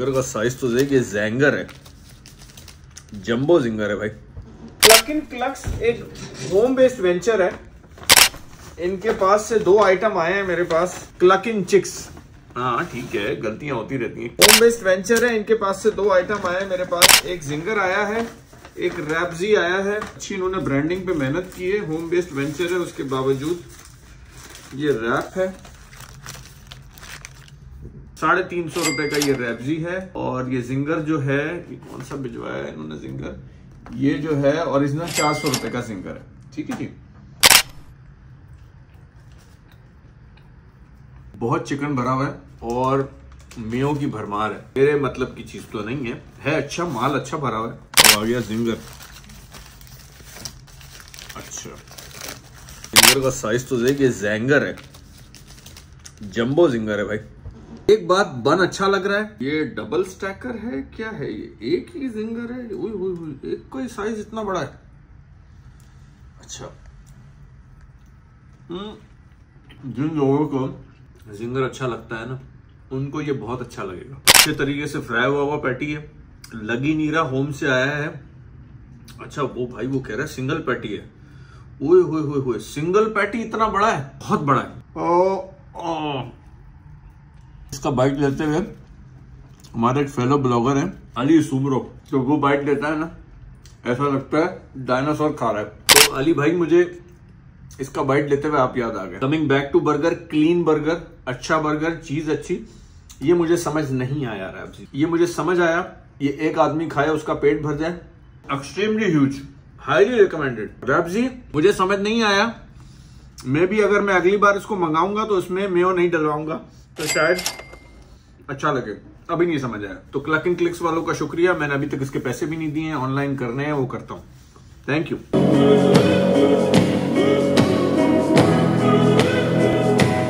Ginger का size तो देख ये जैंगर है। जंबो जिंगर है भाई। क्लक इन क्लक्स एक होम बेस्ड वेंचर है। इनके पास से दो आइटम आए हैं मेरे पास क्लक इन चिक्स हाँ ठीक है गलतियाँ होती रहती हैं। होम बेस्ड वेंचर है इनके पास से दो आइटम आए हैं मेरे पास। एक जिंगर आया है एक रैपजी आया है। अच्छी इन्होंने ब्रांडिंग पे मेहनत की है होम बेस्ड वेंचर है उसके बावजूद ये रैप है। साढ़े तीन सौ रुपए का ये रैपजी है और ये जिंगर जो है कौन सा भिजवाया है इन्होंने जिंगर? ये जो है ओरिजिनल चार सौ रुपए का जिंगर है। ठीक है जी? बहुत चिकन भरा हुआ है और मेयो की भरमार है। मेरे मतलब की चीज़ तो नहीं है। है अच्छा माल अच्छा भरा हुआ है। तो आ गया जिंगर। अच्छा। जिंगर का साइज़ तो देख, ये जैंगर है। जंबो जिंगर है भाई। एक बात बन अच्छा लग रहा है। ये डबल स्टैकर है? क्या है ये? एक ही जिंगर है? उई, उई, उई, एक का ही साइज़ इतना बड़ा है। अच्छा। हम्म जिन लोगों को जिंगर अच्छा लगता है ना उनको ये बहुत अच्छा लगेगा। अच्छे तरीके से फ्राई हुआ हुआ पैटी है। लगी नहीं रहा होम से आया है। अच्छा वो भाई वो कह रहा है सिंगल पैटी है। ओए होए होए होए सिंगल पैटी इतना बड़ा है? बहुत बड़ा है। ओ। इसका बाइट लेते हुए हमारे एक फेलो ब्लॉगर है अली सुमरो तो वो बाइट लेता है ना, ऐसा लगता है डायनासोर खा रहा है। तो अली भाई, मुझे इसका बाइट लेते हुए आप याद आ गए। Coming back to burger clean burger अच्छा बर्गर चीज़ अच्छी, ये मुझे समझ नहीं आया रैप जी। ये मुझे समझ आया, ये एक आदमी खाए उसका पेट भर जाए। Extremely huge highly recommended wrap जी, मुझे समझ नहीं आया। मैं भी अगर मैं अगली बार इसको मंगाऊँगा तो इसमें मेयो नहीं डलवाऊँगा। तो शायद अच्छा लगे। अभी नहीं समझ आया। तो क्लक इन क्लिक्स वालों का शुक्रिया। मैंने अभी तक इसके पैसे भी नहीं दिए हैं। ऑनलाइन करने हैं, वो करता हूँ। Thank you